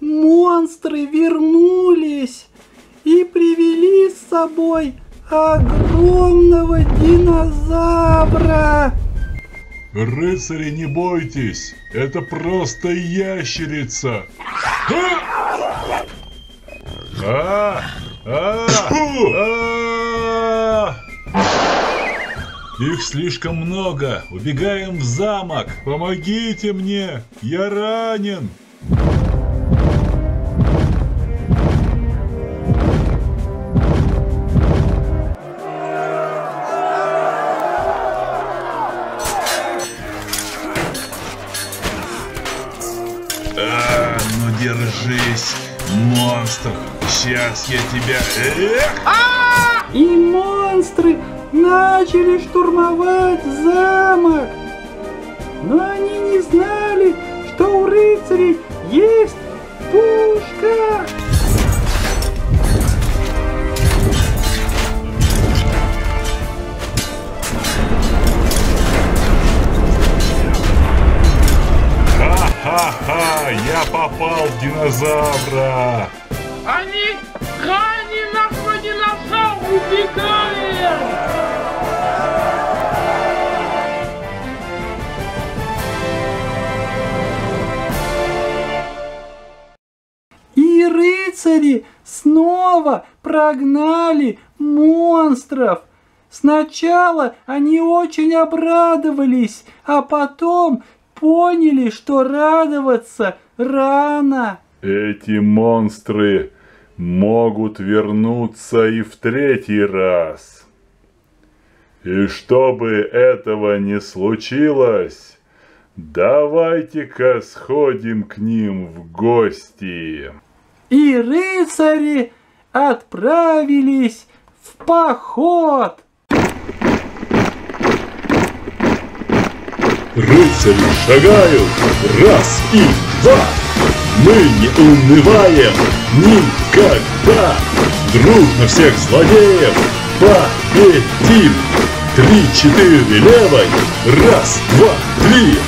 монстры вернулись и привели с собой огромного динозавра. Рыцари, не бойтесь, это просто ящерица. А! А! А! Их слишком много. Убегаем в замок. Помогите мне. Я ранен. А, ну держись, монстр. Сейчас я тебя... Эх! И монстры начали штурмовать замок. Но они не знали, Я попал в динозавра! Они ранены на динозавр убегаем! И рыцари снова прогнали монстров. Сначала они очень обрадовались, а потом поняли, что радоваться рано. Эти монстры могут вернуться и в третий раз. И чтобы этого не случилось, давайте-ка сходим к ним в гости. И рыцари отправились в поход. Рыцари шагают, раз и два. Мы не унываем никогда. Дружно всех злодеев победим. Три-четыре левой, раз, два, три.